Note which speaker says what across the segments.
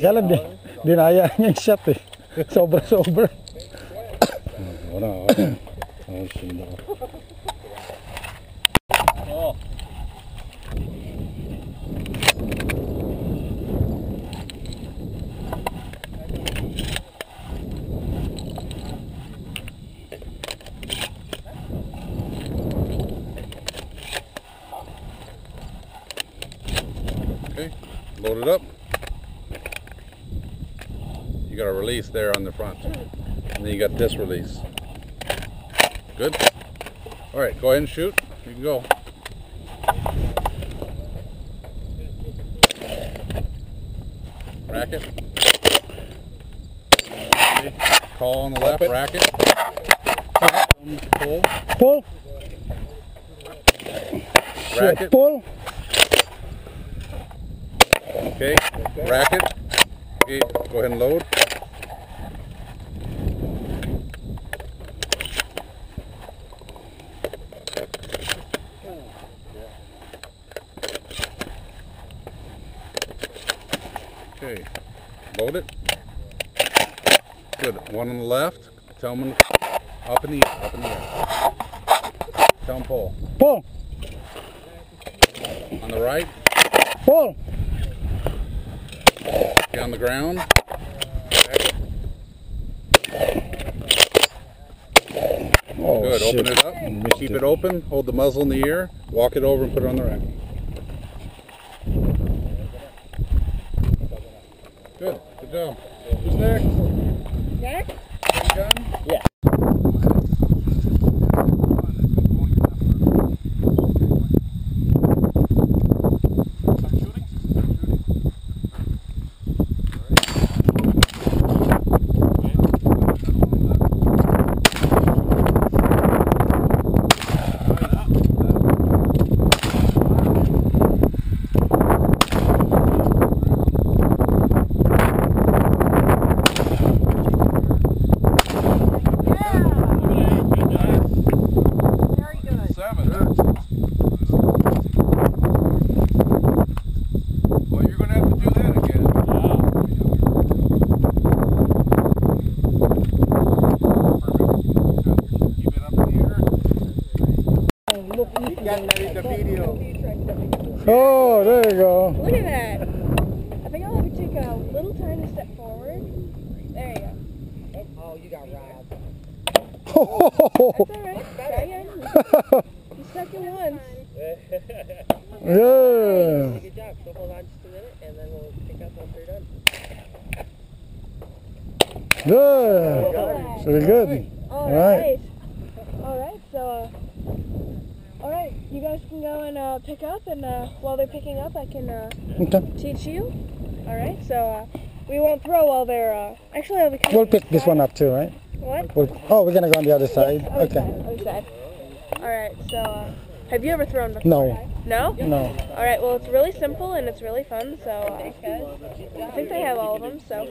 Speaker 1: Jalan din, dinaya niya yung shot sober. Sobra-sobra.
Speaker 2: Oh. It up. You got a release there on the front. And then you got this release. Good? All right, go ahead and shoot. You can go. Racket. Okay. Call on the left, racket. Pull,
Speaker 1: Pull.
Speaker 2: racket.
Speaker 1: Pull.
Speaker 2: Okay, racket. Okay, go ahead and load. Okay, load it. Good. One on the left. Tell them up in the up in the air. Tell them pull.
Speaker 1: Pull.
Speaker 2: On the right.
Speaker 1: Pull.
Speaker 2: Okay, on the ground.
Speaker 1: Oh,
Speaker 2: Good.
Speaker 1: shit.
Speaker 2: Open it up. Keep
Speaker 1: it.
Speaker 2: it open. Hold the muzzle in the ear. Walk it over and put it on the rack. Good. Good job. Who's next?
Speaker 3: Next?
Speaker 2: You done?
Speaker 1: Yeah.
Speaker 3: Very good.
Speaker 2: Seven. Well, you're gonna have to do that again. Perfect. Good. Keep it up in the air.
Speaker 1: Oh, there you go.
Speaker 3: Look at that. I think I'll have you take a little tiny step forward. There you go.
Speaker 4: Oh, you got robbed.
Speaker 3: That's all right. Try again. You stuck it once.
Speaker 1: yeah.
Speaker 4: Good job. So hold on just a minute, and then we'll pick up once you're done.
Speaker 1: Good. Very good.
Speaker 3: All
Speaker 1: All right.
Speaker 3: right. All right. So, uh, all right. You guys can go and uh, pick up, and uh, while they're picking up, I can uh,
Speaker 1: Okay.
Speaker 3: teach you. All right. So uh, we won't throw while they're. Uh, actually, I'll be.
Speaker 1: We'll pick this one up too, right?
Speaker 3: What?
Speaker 1: We'll, oh, we're gonna go on the other side.
Speaker 3: Other
Speaker 1: Okay.
Speaker 3: side, other side. All right. So, uh, have you ever thrown before?
Speaker 1: No.
Speaker 3: No.
Speaker 1: No.
Speaker 3: All right. Well, it's really simple and it's really fun. So uh, I think they have all of them. So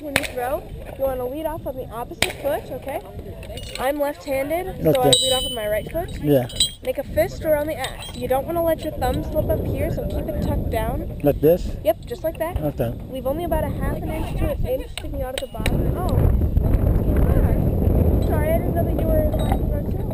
Speaker 3: when you throw, you want to lead off on the opposite foot. Okay. I'm left-handed, so I lead off with my right foot.
Speaker 1: Yeah.
Speaker 3: Make a fist around the axe. You don't want to let your thumb slip up here, so keep it tucked down.
Speaker 1: Like this.
Speaker 3: Yep, just like that.
Speaker 1: Okay.
Speaker 3: Leave only about a half an inch to an inch sticking out of the bottom. Oh. Sorry, I didn't know that you were the lifeguard too.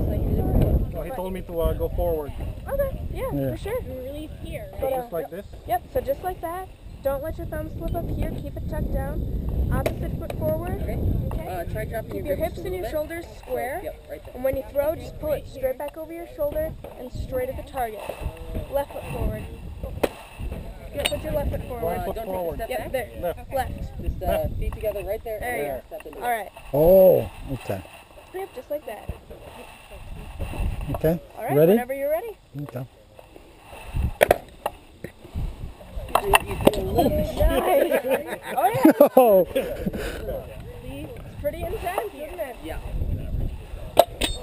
Speaker 5: Told me to uh, go forward,
Speaker 3: Okay, yeah,
Speaker 1: Yeah.
Speaker 3: for sure. Release here. But, uh,
Speaker 5: just like this.
Speaker 3: Yep, so just like that. Don't let your thumb slip up here. Keep it tucked down. Opposite foot forward.
Speaker 4: Okay.
Speaker 3: Okay.
Speaker 4: Uh, try dropping
Speaker 3: Keep
Speaker 4: your
Speaker 3: your
Speaker 4: hips
Speaker 3: hips and your
Speaker 4: little bit.
Speaker 3: shoulders square.
Speaker 4: Yep, right there.
Speaker 3: And when you throw, just pull it straight back over your shoulder and straight at the target. Left foot forward. Yep, put your left foot forward.
Speaker 5: Right foot
Speaker 4: Don't take a
Speaker 5: forward.
Speaker 4: step
Speaker 3: Yep,
Speaker 4: back.
Speaker 3: there.
Speaker 5: Left.
Speaker 3: Left.
Speaker 4: Just uh, feet together right there.
Speaker 3: There
Speaker 4: and
Speaker 3: you
Speaker 4: then step into it.
Speaker 3: All right.
Speaker 1: Oh. Okay.
Speaker 3: Yep, just like that.
Speaker 1: Okay.
Speaker 3: All right.
Speaker 1: Ready?
Speaker 3: Whenever you're ready.
Speaker 1: Okay.
Speaker 3: Nice. Oh yeah.
Speaker 1: Oh.
Speaker 3: See, it's pretty intense, isn't it?
Speaker 4: Yeah.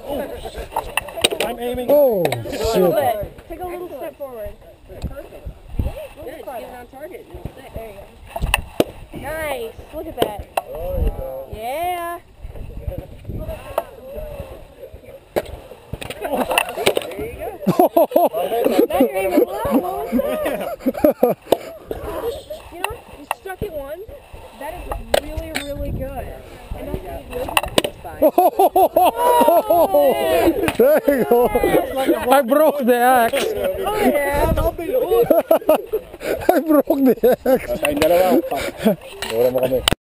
Speaker 5: Oh, I'm aiming.
Speaker 1: Oh.
Speaker 3: A
Speaker 1: Shit.
Speaker 3: Take a little step forward.
Speaker 4: Perfect.
Speaker 3: Little
Speaker 4: Good.
Speaker 3: bit
Speaker 4: get it on target. and it'll stick.
Speaker 3: There you go. Nice. Look at that. Oh, yeah. now you know, you struck it once. That is really, really good. And that's really fine. Oh, there you go. I broke the axe. Oh, yeah. I broke the axe.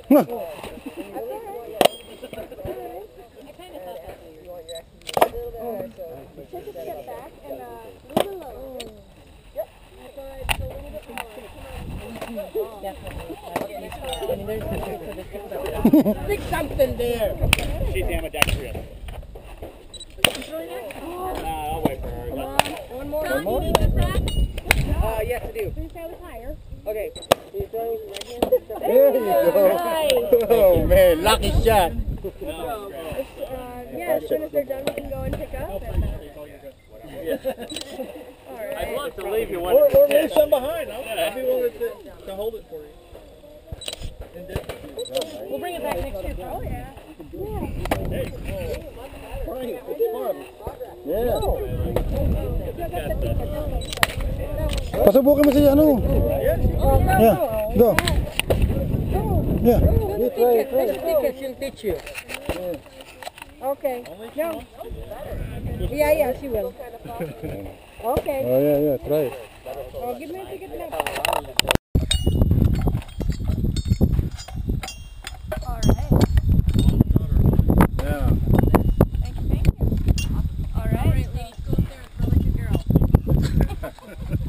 Speaker 3: a tip back and uh little bit more.
Speaker 4: Stick something there.
Speaker 5: She's ambidextrous. Nah, I'll wait for her.
Speaker 4: One more. One more? Uh, yes, I do. Okay. So you're throwing with right hand.
Speaker 5: There you go. Oh man, lucky shot.
Speaker 3: Uh, yeah, as soon as they're done, we can go and pick up. And, uh,
Speaker 5: I'd love to leave you one. Or, or leave some behind. I'll, I'll be willing to, to hold it for you.
Speaker 3: we'll bring it back next year. Oh yeah.
Speaker 1: Pasubukin mo si ano. Yeah, go. Yeah.
Speaker 4: She'll teach you.
Speaker 3: Okay. No. Yeah, yeah, she will. Okay.
Speaker 1: Oh yeah, yeah, try it.
Speaker 3: Oh, give me a ticket now.
Speaker 1: Yeah.
Speaker 3: Thank you, thank you. All right.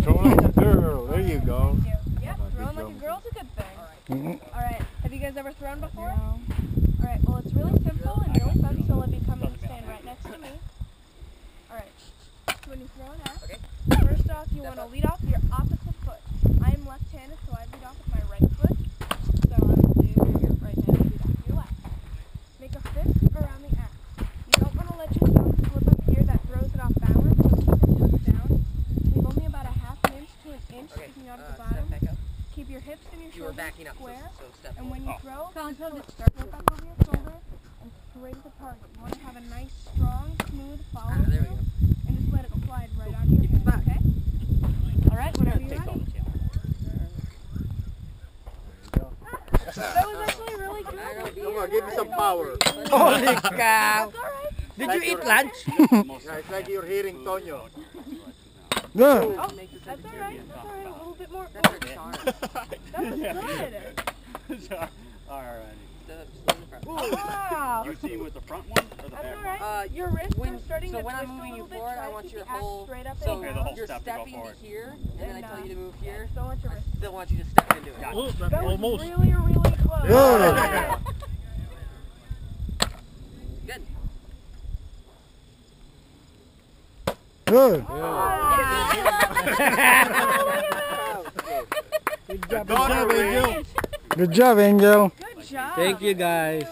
Speaker 5: Throw like a girl. There you go.
Speaker 3: Yeah, throwing like a girl's a good thing.
Speaker 1: Mhm.
Speaker 3: All right. Have you guys ever thrown before? No. All right. Well, it's really simple and really fun. So let me come and stand right next to me. All right. So when you throw an axe, first off, you want to lead off your opposite foot. I am left-handed, so I lead off with my right foot. So obviously, if you're your right hand, lead off with your left. Make a fist around the axe. You don't want to let your thumb slip up here. That throws it off balance. So keep it tucked down. Leave only about a half an inch to an inch sticking out of the bottom. Keep your hips and your
Speaker 4: You were
Speaker 3: shoulders
Speaker 4: backing up,
Speaker 3: square.
Speaker 4: so step.
Speaker 3: And when you throw, start straight back over your shoulder and straight at the target. You want to have a nice, strong, smooth follow
Speaker 4: Ah, there we
Speaker 3: through, and just let it slide right onto your hand, okay? All right, whenever you're ready. That was actually really good.
Speaker 5: Come on, give me some power.
Speaker 4: Holy cow!
Speaker 3: That's all right.
Speaker 4: Did you eat lunch?
Speaker 5: Yeah, it's like you're hearing Tonyo.
Speaker 1: Yeah.
Speaker 3: Oh, that's all right. That's all right. A little bit more.
Speaker 4: That's her charm.
Speaker 3: That was good.
Speaker 5: Alrighty.
Speaker 3: Wow.
Speaker 5: You team with the front one or the back
Speaker 3: all
Speaker 5: one?
Speaker 4: Uh,
Speaker 3: Your wrists
Speaker 4: when-
Speaker 3: are starting
Speaker 4: so
Speaker 3: to
Speaker 4: when I'm moving you forward, I want your whole-
Speaker 3: straight up
Speaker 5: so- Okay, the whole
Speaker 4: you're
Speaker 5: step to go
Speaker 4: stepping to here, and then I tell
Speaker 3: uh,
Speaker 4: you to move here.
Speaker 3: Don't let your
Speaker 4: I still want you to step into it.
Speaker 3: That was really, really close.
Speaker 1: Yeah.
Speaker 4: Good.
Speaker 1: Good.
Speaker 5: Good job, Angel.
Speaker 1: Good job, Angel.
Speaker 3: Good job.
Speaker 4: Thank you guys.